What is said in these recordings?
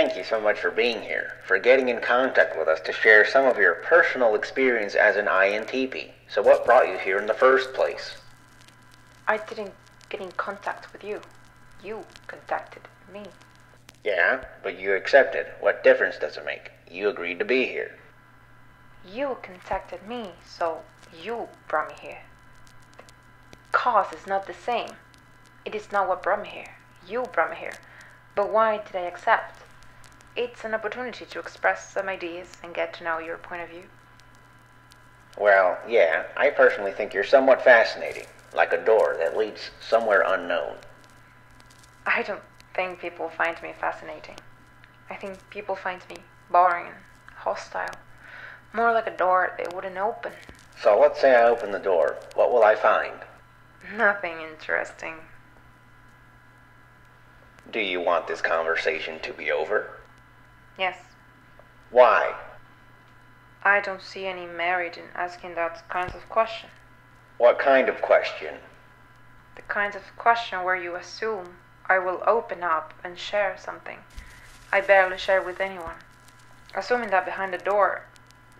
Thank you so much for being here, for getting in contact with us to share some of your personal experience as an INTP. So, what brought you here in the first place? I didn't get in contact with you. You contacted me. Yeah, but you accepted. What difference does it make? You agreed to be here. You contacted me, so you brought me here. The cause is not the same. It is not what brought me here. You brought me here. But why did I accept? It's an opportunity to express some ideas and get to know your point of view. Well, yeah, I personally think you're somewhat fascinating, like a door that leads somewhere unknown. I don't think people find me fascinating. I think people find me boring and hostile. More like a door they wouldn't open. So let's say I open the door. What will I find? Nothing interesting. Do you want this conversation to be over? Yes, Why? I don't see any merit in asking that kind of question. What kind of question? The kind of question where you assume I will open up and share something I barely share with anyone. Assuming that behind the door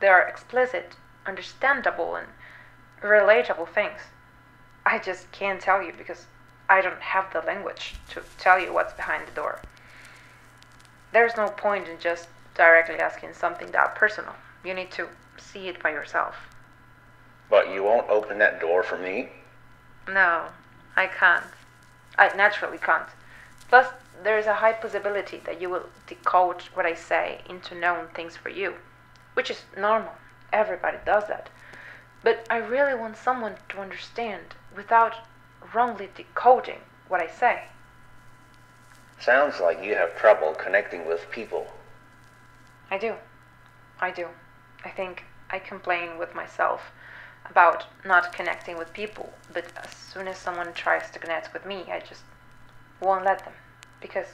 there are explicit, understandable, and relatable things. I just can't tell you because I don't have the language to tell you what's behind the door. There's no point in just directly asking something that personal. You need to see it by yourself. But you won't open that door for me? No, I can't. I naturally can't. Plus, there is a high possibility that you will decode what I say into known things for you, which is normal. Everybody does that. But I really want someone to understand without wrongly decoding what I say. Sounds like you have trouble connecting with people. I do. I do. I think I complain with myself about not connecting with people, but as soon as someone tries to connect with me, I just won't let them because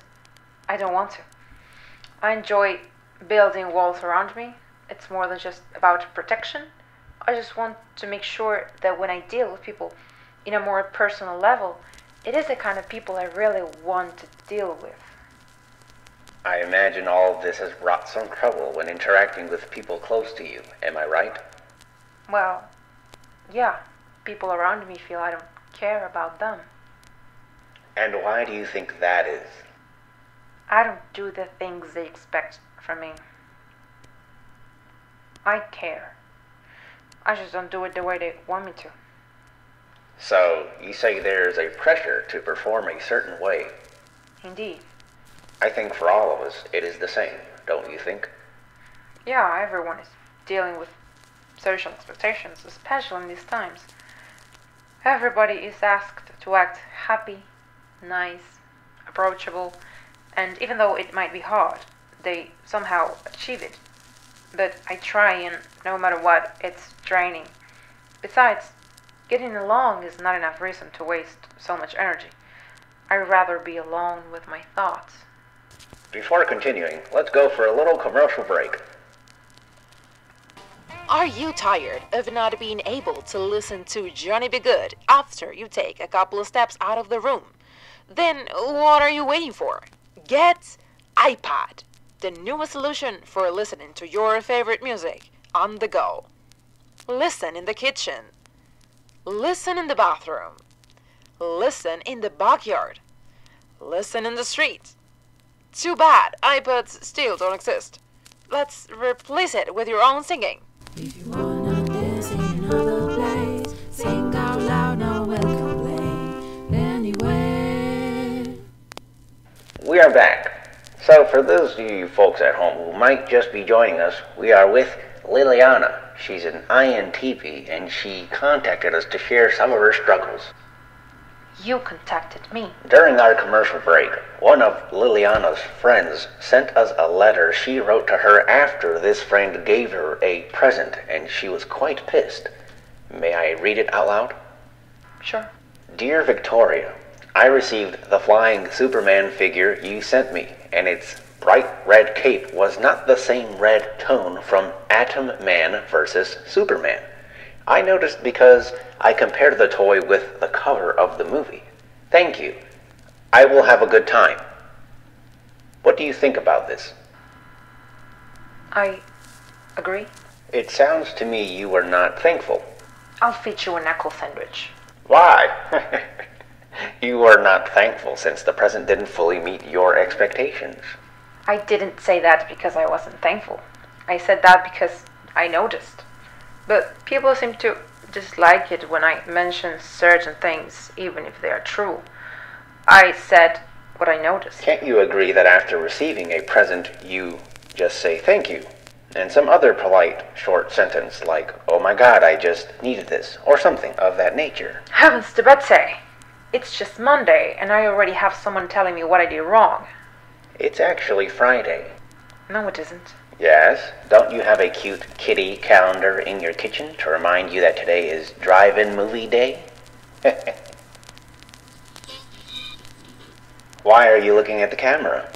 I don't want to. I enjoy building walls around me. It's more than just about protection. I just want to make sure that when I deal with people in a more personal level, it is the kind of people I really want to deal with. I imagine all of this has brought some trouble when interacting with people close to you. Am I right? Well, yeah, people around me feel I don't care about them. And why do you think that is? I don't do the things they expect from me. I care. I just don't do it the way they want me to. So, you say there's a pressure to perform a certain way. Indeed. I think for all of us, it is the same, don't you think? Yeah, everyone is dealing with social expectations, especially in these times. Everybody is asked to act happy, nice, approachable, and even though it might be hard, they somehow achieve it. But I try, and no matter what, it's draining. Besides, getting along is not enough reason to waste so much energy. I'd rather be alone with my thoughts. Before continuing, let's go for a little commercial break. Are you tired of not being able to listen to Johnny B. Goode after you take a couple of steps out of the room? Then what are you waiting for? Get iPod, the newest solution for listening to your favorite music on the go. Listen in the kitchen. Listen in the bathroom. Listen in the backyard. Listen in the street. Too bad iPods still don't exist. Let's replace it with your own singing. If you wanna dance in another place, sing out loud, no one complain. Anywhere. We are back. So, for those of you folks at home who might just be joining us, we are with Liliana. She's an INTP and she contacted us to share some of her struggles. You contacted me. During our commercial break, one of Liliana's friends sent us a letter she wrote to her after this friend gave her a present, and she was quite pissed. May I read it out loud? Sure. Dear Victoria, I received the flying Superman figure you sent me, and its bright red cape was not the same red tone from Atom Man versus Superman. I noticed because I compared the toy with the cover of the movie. Thank you. I will have a good time. What do you think about this? I agree. It sounds to me you are not thankful. I'll feed you a knuckle sandwich. Why? you are not thankful since the present didn't fully meet your expectations. I didn't say that because I wasn't thankful. I said that because I noticed. But people seem to dislike it when I mention certain things, even if they are true. I said what I noticed. Can't you agree that after receiving a present, you just say thank you? And some other polite short sentence like, oh my god, I just needed this, or something of that nature. Heavens to Betsy! It's just Monday, and I already have someone telling me what I did wrong. It's actually Friday. No, it isn't. Yes? Don't you have a cute kitty calendar in your kitchen to remind you that today is drive in movie day? Why are you looking at the camera?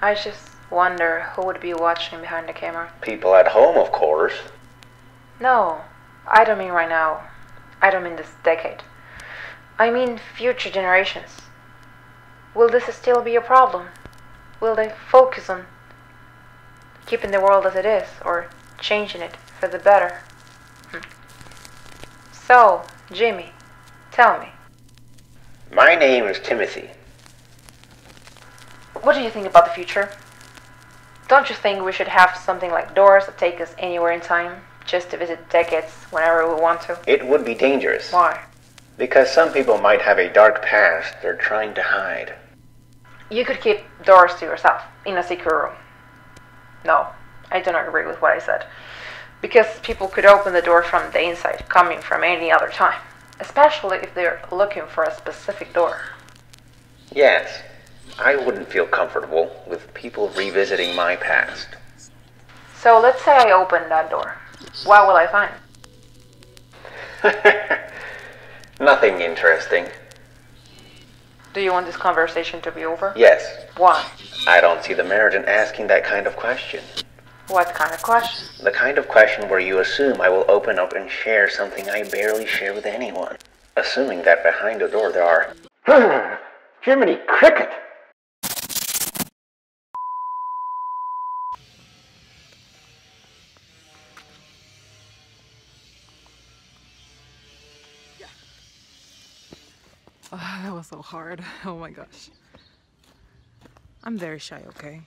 I just wonder who would be watching behind the camera. People at home, of course. No, I don't mean right now. I don't mean this decade. I mean future generations. Will this still be a problem? Will they focus on keeping the world as it is or changing it for the better? Hmm. So, Jimmy, tell me, My name is Timothy. what do you think about the future? Don't you think we should have something like doors that take us anywhere in time, just to visit decades whenever we want to? It would be dangerous. Why? Because some people might have a dark past they're trying to hide. You could keep doors to yourself in a secret room. No, I do not agree with what I said. Because people could open the door from the inside, coming from any other time. Especially if they're looking for a specific door. Yes, I wouldn't feel comfortable with people revisiting my past. So let's say I open that door. What will I find? Nothing interesting. Do you want this conversation to be over? Yes, Why? I don't see the merit in asking that kind of question. What kind of question? The kind of question where you assume I will open up and share something I barely share with anyone. Assuming that behind the door there are. Jiminy Cricket! Oh, that was so hard. Oh my gosh. I'm very shy, okay?